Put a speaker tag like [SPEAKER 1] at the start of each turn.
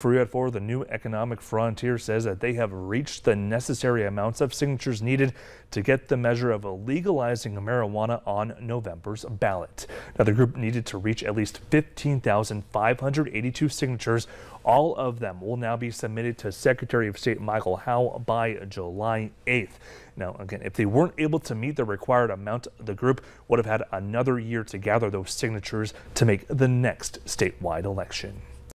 [SPEAKER 1] For at 4, the new economic frontier says that they have reached the necessary amounts of signatures needed to get the measure of legalizing marijuana on November's ballot. Now, the group needed to reach at least 15,582 signatures. All of them will now be submitted to Secretary of State Michael Howe by July 8th. Now, again, if they weren't able to meet the required amount, the group would have had another year to gather those signatures to make the next statewide election.